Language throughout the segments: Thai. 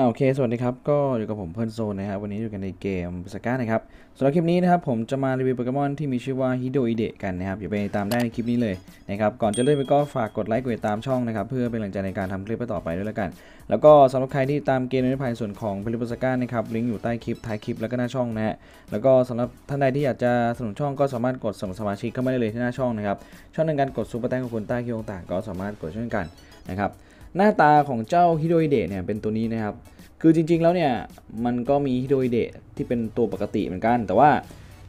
อ่าโอเค สวัสดีครับ ก็อยู่กับผมเพื่อนโซนนะครับ วันนี้อยู่กันในเกม Saga นะครับสำหรับคลิปนี้นะครับผมจะมารีวิวโปเกมอนที่มีชื่อว่าฮิโดอิเดะกันนะครับอย่าไปตามได้ในคลิปนี้เลยนะครับ ก่อนจะเริ่มไปก็ฝากกดไลค์กดติดตามช่องนะครับ เพื่อเป็นกำลังใจในการทำคลิปต่อไปด้วยแล้วกัน แล้วก็สำหรับใครที่ตามเกมในภายส่วนของผลิตภัณฑ์ Saga นะครับ ลิงก์อยู่ใต้คลิปท้ายคลิปแล้วก็หน้าช่องนะฮะ แล้วก็สำหรับท่านใดที่อยากจะสนับสนุนช่องก็สามารถกดสมัครสมาชิกเข้ามาได้เลยที่หน้าช่องนะครับ ช่องในการกด Super Thanks ขอบคุณใต้คลิปต่างๆก็สามารถกดเช่นกันนะครับ หน้าตาของเจ้าฮิโดอิเดะเนี่ยเป็นตัวนี้นะครับ คือจริงๆแล้วเนี่ยมันก็มีฮิโดอิเดะที่เป็นตัวปกติเหมือนกัน แต่ว่า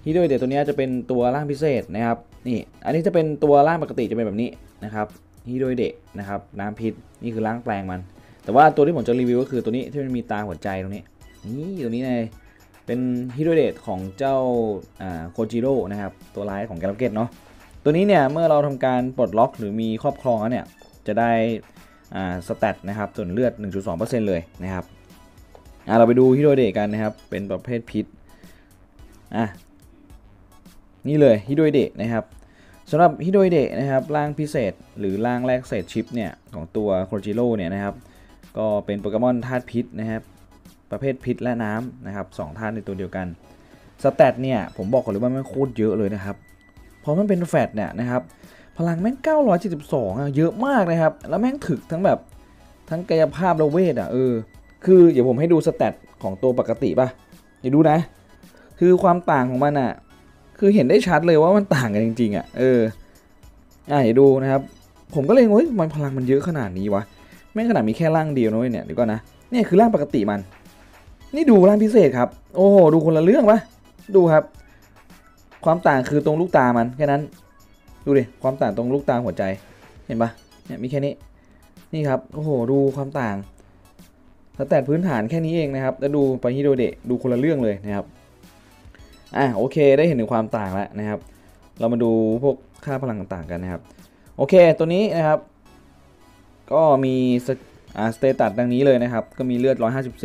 ฮิโดอิเดะตัวนี้จะเป็นตัวร่างพิเศษนะครับนี่อันนี้จะเป็นตัวร่างปกติจะเป็นแบบนี้นะครับฮิโดอิเดะนะครับน้ำพิษนี่คือร่างแปลงมัน แต่ว่าตัวที่ผมจะรีวิวก็คือตัวนี้ที่มันมีตาหัวใจตรงนี้นี่ตัวนี้เลยเป็นฮิโดอิเดะของเจ้าโคจิโร่นะครับตัวร้ายของแก๊งร็อกเก็ตเนาะตัวนี้เนี่ยเมื่อเราทำการปลดล็อกหรือมีครอบครองแล้วเนี่ยจะได้ stat นะครับส่วนเลือด 1.2%เลยนะครับอะเราไปดูฮิโดเดะกันนะครับ เป็นประเภทพิษอะนี่เลยฮิโดเดะนะครับสำหรับฮิโดเดะนะครับร่างพิเศษหรือร่างแลกเศษชิปเนี่ยของตัวโคจิโร่เนี่ยนะครับก็เป็นโปเกมอนธาตุพิษนะครับประเภทพิษและน้ำนะครับสองธาตุในตัวเดียวกันstat เนี่ยผมบอกก่อนเลยว่ามันโคตรเยอะเลยนะครับเพราะมันเป็นแฟตเนี่ยนะครับ พลังแม่ง 972อะเยอะมากนะครับ แล้วแม่งถึกทั้งแบบทั้งกายภาพและเวทอะเออคือเดี๋ยวผมให้ดู stat ของตัวปกติป่ะอย่าดูนะ คือความต่างของมันอะ คือเห็นได้ชัดเลยว่ามันต่างกันจริงๆอะเอออะอย่าดูนะครับ ผมก็เลยงงมันพลังมันเยอะขนาดนี้วะแม่งขนาดมีแค่ร่างเดียวนะเนี่ยเดี๋ยวก่อนนะเนี่ยคือร่างปกติมัน นี่ดูร่างพิเศษครับ โอ้โหดูคนละเรื่องปะดูครับ ความต่างคือตรงลูกตามันแค่นั้น ดูดิความต่างตรงลูกตาหัวใจเห็นปะเนี่ยมีแค่นี้นี่ครับโอ้โหดูความต่างสแตทพื้นฐานแค่นี้เองนะครับแล้วดูไปฮิโดเดะดูคนละเรื่องเลยนะครับอะโอเคได้เห็นถึงความต่างแล้วนะครับ เรามาดูพวกค่าพลังต่างๆกันนะครับโอเคตัวนี้นะครับ ก็มี status ดังนี้เลยนะครับ ก็มีเลือด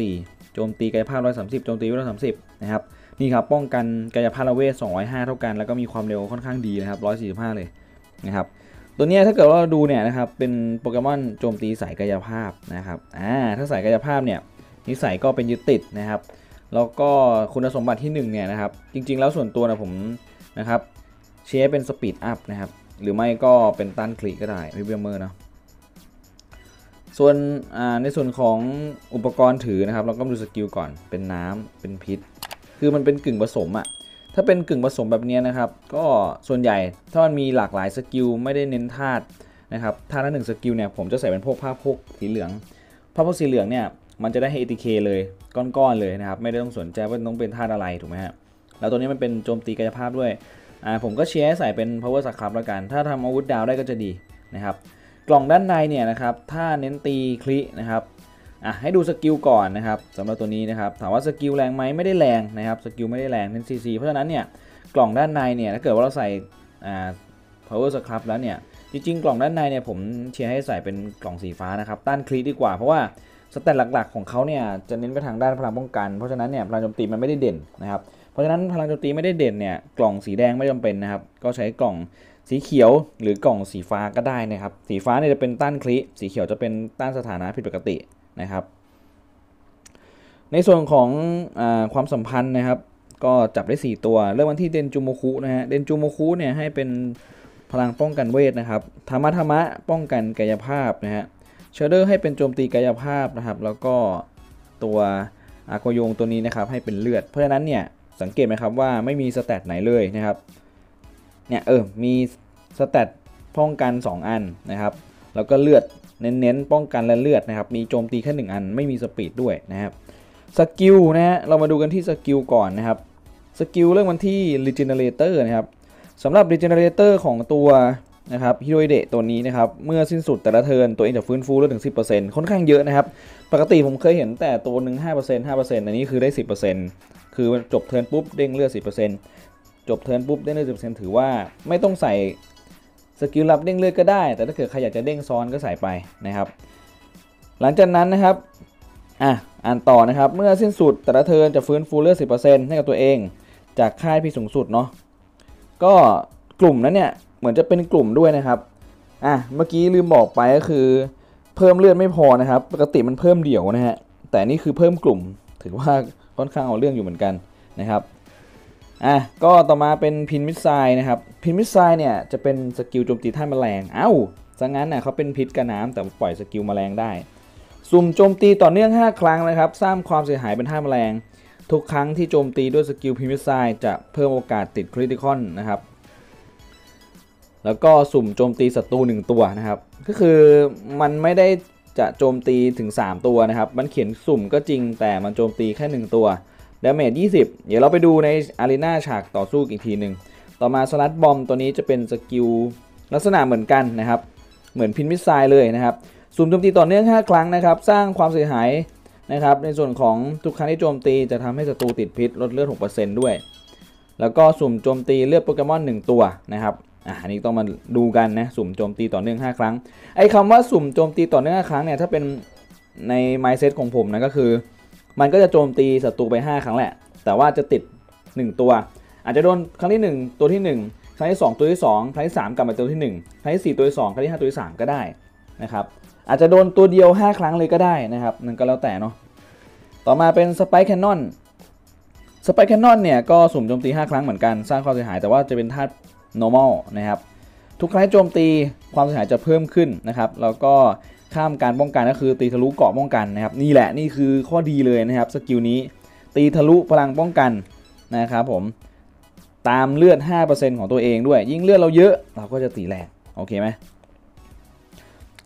154 โจมตีกายภาพ 130 โจมตี130 นะครับ นี่ครับป้องกันกายภาพและเวท205 เท่ากัน แล้วก็มีความเร็วค่อนข้างดีนะครับ 145 เลยนะครับตัวนี้ถ้าเกิดว่าเราดูเนี่ยนะครับเป็นโปเกมอนโจมตีสายกายภาพนะครับอ่าถ้าสายกายภาพเนี่ยนิสัยก็เป็นยึดติดนะครับแล้วก็คุณสมบัติที่1เนี่ยนะครับจริง ๆ แล้วส่วนตัวนะผมนะครับเชียร์เป็น speed up นะครับหรือไม่ก็เป็นต้าน crit ก็ได้ไม่เบียเมอร์เนาะส่วนในส่วนของอุปกรณ์ถือนะครับ เราก็ดูสกิลก่อนเป็นน้ำเป็นพิษ คือมันเป็นกึ่งผสมอะถ้าเป็นกึ่งผสมแบบนี้นะครับ ก็ส่วนใหญ่ถ้ามันมีหลากหลายสกิลไม่ได้เน้นธาตุนะครับธาตุละหนึ่งสกิลเนี่ยผมจะใส่เป็นพวกผ้าพกสีเหลืองผ้าพกสีเหลืองเนี่ยมันจะได้ให้ ATK เลยก้อนๆเลยนะครับไม่ได้ต้องสนใจว่าต้องเป็นธาตุอะไรถูกไหมฮะแล้วตัวนี้มันเป็นโจมตีกายภาพด้วยอ่าผมก็เชียร์ให้ใส่เป็น power สักครับแล้วกัน ถ้าทำอาวุธดาวได้ก็จะดีนะครับกล่องด้านในเนี่ยนะครับถ้าเน้นตี crit นะครับ อะให้ดูสกิลก่อนนะครับสำหรับตัวนี้นะครับถามว่าสกิลแรงไหมไม่ได้แรงนะครับสกิลไม่ได้แรงเน้นซีซีเพราะฉะนั้นเนี่ยกล่องด้านในเนี่ยถ้าเกิดว่าเราใส่อ่า power สครับแล้วเนี่ยจริงๆ กล่องด้านในเนี่ยผมเชียร์ให้ใส่เป็นกล่องสีฟ้านะครับต้าน crit ดีกว่าเพราะว่า stat หลักๆของเขาเนี่ยจะเน้นไปทางด้านพลังป้องกัน เพราะฉะนั้นเนี่ยพลังโจมตีมันไม่ได้เด่นนะครับเพราะฉะนั้นพลังโจมตีไม่ได้เด่นเนี่ยกล่องสีแดงไม่จำเป็นนะครับก็ใช้กล่อง สีเขียวหรือกล่องสีฟ้าก็ได้นะครับ สีฟ้าเนี่ยจะเป็นต้านคลิสีเขียวจะเป็นต้านสถานะผิดปกตินะครับ ในส่วนของอความสัมพันธ์นะครับ ก็จับได้ 4 ตัว เริ่มวันที่เดนจูโมคุนะฮะเดนจูโมคุเนี่ยให้เป็นพลังป้องกันเวทนะครับธรรมะธรรมะป้องกันกายภาพนะฮะเชเดอร์ให้เป็นโจมตีกายภาพนะครับ แล้วก็ตัวอากโยงตัวนี้นะครับให้เป็นเลือด เพราะฉะนั้นเนี่ยสังเกตไหมครับว่าไม่มี stat ไหนเลยนะครับ เนี่ยเออมี stat ป้องกัน 2 อันนะครับ แล้วก็เลือดเน้นๆป้องกันและเลือดนะครับ มีโจมตีแค่ 1 อันไม่มี speed ด้วยนะครับสกิลนะฮะเรามาดูกันที่สกิลก่อนนะครับสกิลเรื่องมันที่ Regenerator นะครับสำหรับ Regenerator ของตัวนะครับฮิโดอิเดะตัวนี้นะครับ เมื่อสิ้นสุดแต่ละ turn ตัวเองจะฟื้นฟูเลือดถึง 10%ค่อนข้างเยอะนะครับ ปกติผมเคยเห็นแต่ตัวหนึ่ง5% 5%อันนี้คือได้ 10%คือจบ turn ปุ๊บเด้งเลือด 10% จบ turn ปุ๊บเด้งเลือด10%ถือว่าไม่ต้องใส่สกิลรับเด้งเลือดก็ได้ แต่ถ้าเกิดใครอยากจะเด้งซ้อนก็ใส่ไปนะครับ หลังจากนั้นนะครับอะอ่านต่อนะครับ เมื่อสิ้นสุดแต่ละ turn จะฟื้นฟูเลือด10%ให้กับตัวเอง จากค่า HP สูงสุดเนาะก็กลุ่มนั้นเนี่ยเหมือนจะเป็นกลุ่มด้วยนะครับอะเมื่อกี้ลืมบอกไปก็คือเพิ่มเลือดไม่พอนะครับ ปกติมันเพิ่มเดี่ยวนะฮะแต่นี่คือเพิ่มกลุ่ม ถือว่าค่อนข้างเอาเรื่องอยู่เหมือนกันนะครับ อะก็ต่อมาเป็น Pin Missile นะครับ Pin Missile เนี่ยจะเป็นสกิลโจมตีธาตุแมลงเอ้าซะงั้นน่ะเขาเป็นพิษกับน้ำแต่ปล่อยสกิลแมลงได้ สุ่มโจมตีต่อเนื่อง 5 ครั้งนะครับ สร้างความเสียหายเป็นธาตุแมลง ทุกครั้งที่โจมตีด้วยสกิล Pin Missile จะเพิ่มโอกาสติด critical นะครับ แล้วก็สุ่มโจมตีศัตรู1ตัวนะครับ ก็คือมันไม่ได้จะโจมตีถึง 3 ตัวนะครับ มันเขียนสุ่มก็จริงแต่มันโจมตีแค่ 1 ตัว damage 20 เดี๋ยวเราไปดูใน arena ฉากต่อสู้อีกทีหนึ่งต่อมา Sludge Bomb ตัวนี้จะเป็นสกิลลักษณะเหมือนกันนะครับ เหมือน Pin Missile เลยนะครับสุ่มโจมตีต่อเนื่อง 5 ครั้งนะครับ สร้างความเสียหายนะครับ ในส่วนของทุกครั้งที่โจมตีจะทำให้ศัตรูติดพิษลดเลือด 6%ด้วย แล้วก็สุ่มโจมตีเลือดโปเกมอน 1 ตัวนะครับอ่าอันนี้ต้องมาดูกันนะ สุ่มโจมตีต่อเนื่อง 5 ครั้ง ไอ้คำว่าสุ่มโจมตีต่อเนื่อง 5 ครั้งเนี่ย ถ้าเป็นใน mindset ของผมนะก็คือ มันก็จะโจมตีศัตรูไป 5 ครั้งแหละ แต่ว่าจะติด 1 ตัว อาจจะโดนครั้งที่ 1 ตัวที่ 1 ครั้งที่ 2 ตัวที่ 2 ครั้งที่ 3 กลับมาตัวที่ 1 ครั้งที่ 4 ตัวที่ 2 ครั้งที่ 5 ตัวที่ 3 ก็ได้นะครับ อาจจะโดนตัวเดียว 5 ครั้งเลยก็ได้นะครับนั่นก็แล้วแต่เนาะ ต่อมาเป็นสไปค์แคนนอนสไปค์แคนนอนเนี่ยก็สุ่มโจมตี 5 ครั้งเหมือนกัน สร้างความเสียหายแต่ว่าจะเป็นธาตุ normal นะครับ ทุกครั้งโจมตีความเสียหายจะเพิ่มขึ้นนะครับ แล้วก็ ข้ามการป้องกันก็คือตีทะลุเกาะป้องกันนะครับนี่แหละนี่คือข้อดีเลยนะครับสกิลนี้ตีทะลุพลังป้องกันนะครับผมตามเลือด 5%ของตัวเองด้วย ยิ่งเลือดเราเยอะเราก็จะตีแรงโอเคไหม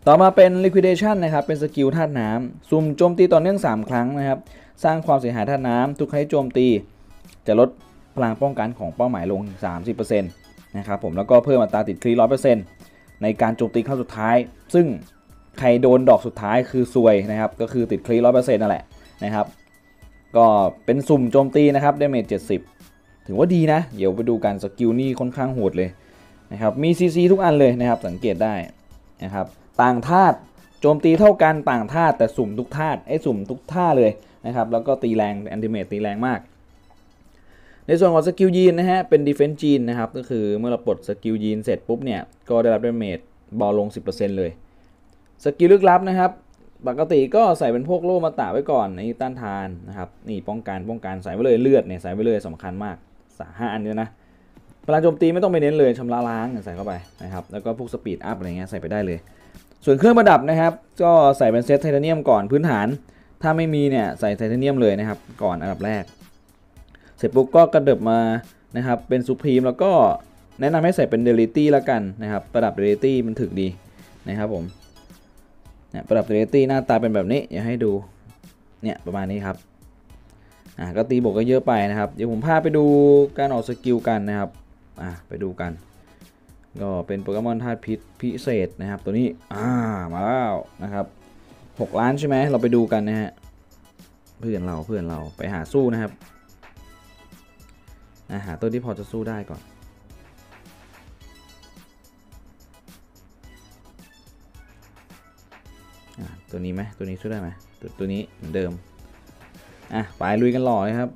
ต่อมาเป็น liquidation นะครับ เป็นสกิลธาตุน้ำสุ่มโจมตีต่อเนื่อง 3 ครั้งนะครับ สร้างความเสียหายธาตุน้ำทุกครั้งที่โจมตี จะลดพลังป้องกันของเป้าหมายลง 30%นะครับผมแล้วก็เพิ่มอัตราติดคริ100%ในการโจมตีครั้งสุดท้าย ซึ่ง ใครโดนดอกสุดท้ายคือซวยนะครับ ก็คือติดคริ100%นั่นแหละนะครับ ก็เป็นสุ่มโจมตีนะครับ damage 70ถือว่าดีนะ เดี๋ยวไปดูกันสกิลนี่ค่อนข้างโหดเลยนะครับมี CC ทุกอันเลยนะครับ สังเกตได้นะครับ ต่างธาตุโจมตีเท่ากันต่างธาตุแต่สุ่มทุกท่าไอ้สุ่มทุกท่าเลยนะครับ แล้วก็ตีแรง ultimate ตีแรงมาก ในส่วนของสกิลยีนนะฮะ เป็นดีเฟน s ์จีนนะครับ ก็คือเมื่อเราปลดสกิลยีนเสร็จปุ๊บเนี่ย ก็ได้รับ damage เบาลง 10%เลย สกิลลึกลับนะครับปกติก็ใส่เป็นพวกโล่มาตาไว้ก่อนในต้านทานนะครับนี่ป้องกันป้องกันใส่ไว้เลยเลือดเนี่ยใส่ไว้เลยสำคัญมากสาห้าอันเนี่ยนะพลังโจมตีไม่ต้องไปเน้นเลยชำระล้างใส่เข้าไปนะครับแล้วก็พวก speed up อะไรเงี้ยใส่ไปได้เลย ส่วนเครื่องประดับนะครับ ก็ใส่เป็นเซตไทเทเนียมก่อนพื้นฐาน ถ้าไม่มีเนี่ยใส่ไทเทเนียมเลยนะครับก่อนอันดับแรก เสร็จปุ๊บก็กระเดิบมานะครับเป็น supreme แล้วก็แนะนำให้ใส่เป็นเดลิตี้แล้วกันนะครับประดับเดลิตี้มันถึกดีนะครับผม เนี่ยประดับเดลิตี้หน้าตาเป็นแบบนี้อยากให้ดูเนี่ยประมาณนี้ครับอะก็ตีบวกก็เยอะไปนะครับเดี๋ยวผมพาไปดูการออกสกิลกันนะครับอะไปดูกันก็เป็นโปเกมอนธาตุพิษพิเศษนะครับ ตัวนี้อ่ามาแล้วนะครับ 6 ล้านใช่ไหมเราไปดูกันนะฮะเพื่อนเราเพื่อนเราไปหาสู้นะครับอะหาตัวที่พอจะสู้ได้ก่อน ตัวนี้ไหมตัวนี้สู้ได้ไหมตัวตัวนี้เหมือนเดิมอะไปลุยกันหล่อเลยครับ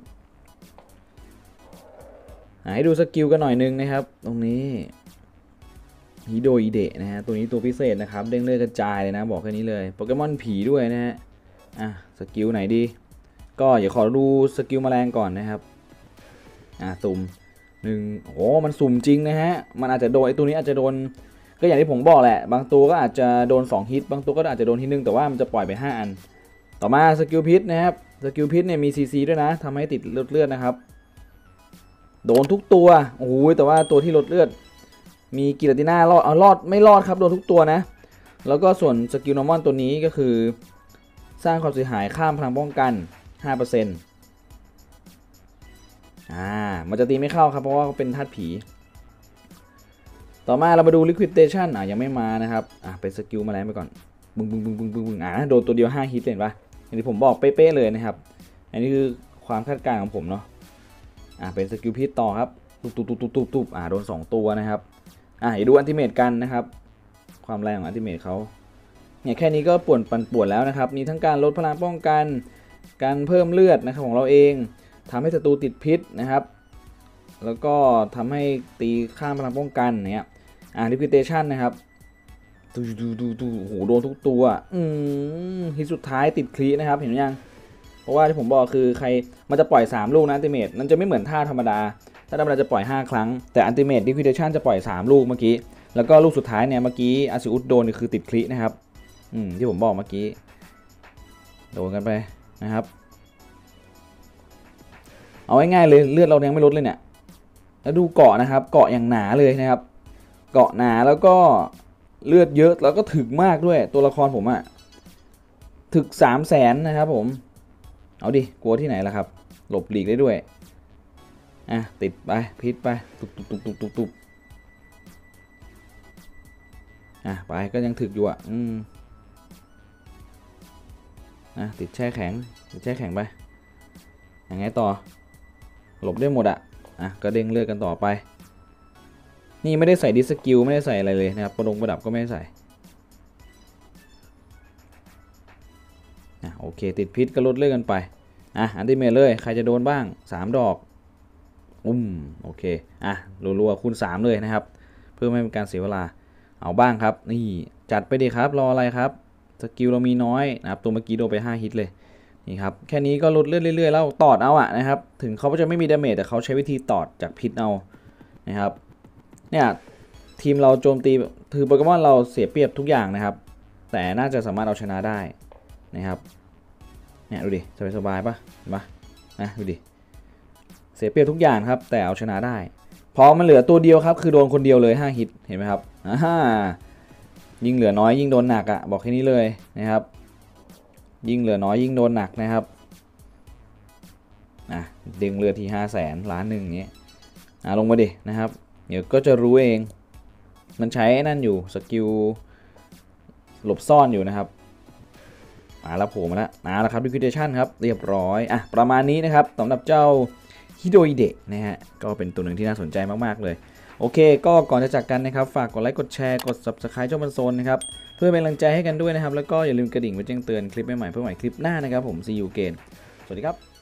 อะให้ดูสกิลกันหน่อยนึงนะครับ ตรงนี้ฮิโดอิเดะนะฮะตัวนี้ตัวพิเศษนะครับเด้งเลือดกระจายเลยนะบอกแค่นี้เลยโปเกมอนผีด้วยนะฮะอะสกิลไหนดี ก็อย่าขอดูสกิลแมลงก่อนนะครับอะสุ่มหนึ่งโอ้มันสุ่มจริงนะฮะมันอาจจะโดนไอตัวนี้อาจจะโดน ก็อย่างที่ผมบอกแหละ บางตัวก็อาจจะโดน 2 ฮิต บางตัวก็อาจจะโดนฮิตหนึ่งแต่ว่ามันจะปล่อยไป 5 อัน ต่อมาสกิลพิษนะครับ สกิลพิษเนี่ยมี CC ด้วยนะทำให้ติดเลือดเลือดนะครับ โดนทุกตัว โอ้โห แต่ว่าตัวที่ลดเลือด มีกิราติน่ารอด เอารอดไม่รอดครับ โดนทุกตัวนะ แล้วก็ส่วนสกิล normal ตัวนี้ก็คือ สร้างความเสียหายข้ามพลังป้องกัน 5%อ่า มันจะตีไม่เข้าครับเพราะว่าเป็นธาตุผี ต่อมาเรามาดู liquidation อะยังไม่มานะครับอะเป็นสกิลมาแล้วไปก่อนบึ้งบึ้งบึ้งบึ้งบึ้งบึ้งอ่าโดนตัวเดียว 5 ฮิตเห็นปะอย่างที่ผมบอกเป๊ะๆเลยนะครับ อันนี้คือความคาดการณ์ของผมเนาะอะเป็นสกิลพิษต่อครับตุบตุบตุบตุบตุบตุบอ่าโดน 2 ตัวนะครับอะเดี๋ยวดู ultimate กันนะครับ ความแรงของ ultimate เขาเนี่ยแค่นี้ก็ป่วนปันป่วนแล้วนะครับ มีทั้งการลดพลังป้องกัน การเพิ่มเลือดนะครับของเราเองทำให้ศัตรูติดพิษนะครับ แล้วก็ทำให้ตีข้ามพลังป้องกันเนี่ยอ่า reputation นะครับดูดูดูดูโอ้โหโดนทุกตัว อืมฮิตสุดท้ายติดคลีนะครับ เห็นไหมยัง เพราะว่าที่ผมบอกคือใครมันจะปล่อย 3 ลูกนะอันติเมตมันจะไม่เหมือนท่าธรรมดา ถ้าธรรมดาจะปล่อย 5 ครั้ง แต่อันติเมตดิควิเดชันจะปล่อย 3 ลูกเมื่อกี้ แล้วก็ลูกสุดท้ายเนี่ยเมื่อกี้อาซิอุสโดนคือติดคลินะครับ อืมที่ผมบอกเมื่อกี้ โดนกันไปนะครับ เอาง่ายๆเลยเลือดเรายังไม่ลดเลยเนี่ย แล้วดูเกาะนะครับ เกาะอย่างหนาเลยนะครับ เกาะหนาแล้วก็เลือดเยอะแล้วก็ถึกมากด้วยตัวละครผมอะถึกสามแสนนะครับผม เอาดิ กลัวที่ไหนล่ะครับ หลบหลีกได้ด้วย อะ ติดไป พิษไป ตุบตุบตุบตุบตุบตุบอะ ไป ก็ยังถึกอยู่อะ อืมอะ ติดแช่แข็ง ติดแช่แข็งไป ยังไงต่อ หลบได้หมดอะ อะก็เด้งเลือดกันต่อไป นี่ไม่ได้ใส่ดิสกิลไม่ได้ใส่อะไรเลยนะครับประดงประดับก็ไม่ได้ใส่อะโอเค ติดพิษก็ลดเลือดกันไปอะ ultimate เลยใครจะโดนบ้าง 3 ดอกอุ้มโอเคอะรัวๆคูณ 3 เลยนะครับ เพื่อไม่เป็นการเสียเวลาเอาบ้างครับ นี่จัดไปดีครับรออะไรครับสกิลเรามีน้อยนะครับตัวเมื่อกี้โดนไป 5 ฮิตเลย นี่ครับแค่นี้ก็ลดเลือดเรื่อยๆแล้วตอดเอาอะนะครับถึงเขาจะไม่มี damage แต่เขาใช้วิธีตอดจากพิษเอานะครับเนี่ยทีมเราโจมตีคือโปเกมอนเราเสียเปรียบทุกอย่างนะครับ แต่น่าจะสามารถเอาชนะได้นะครับเนี่ยดูดิสบายๆปะเห็นปะนะดูดิเสียเปรียบทุกอย่างครับ แต่เอาชนะได้พอมันเหลือตัวเดียวครับ คือโดนคนเดียวเลย 5 ฮิตเห็นไหมครับอ่ายิ่งเหลือน้อยยิ่งโดนหนักอะ่ะบอกแค่นี้เลยนะครับ ยิ่งเหลือน้อยยิ่งโดนหนักนะครับอะดึงเรือที่ห้าแสนล้านหนึ่งเงี้ยอะลงมาดินะครับ เดี๋ยวก็จะรู้เอง มันใช้นั่นอยู่สกิลหลบซ่อนอยู่นะครับมาแล้วโผล่มาแล้วมาแล้วครับ liquidation ครับ เรียบร้อยอะประมาณนี้นะครับสำหรับเจ้าฮิโดอิเดะนะฮะก็เป็นตัวหนึ่งที่น่าสนใจมาก ๆ เลย โอเค ก็ก่อนจะจากกันนะครับ ฝากกดไลค์กดแชร์กด subscribe เจ้ามันโซนนะครับ เพื่อเป็นกำลังใจให้กันด้วยนะครับ แล้วก็อย่าลืมกระดิ่งไว้แจ้งเตือนคลิปใหม่ๆเพื่อใหม่คลิปหน้านะครับผม see you again สวัสดีครับ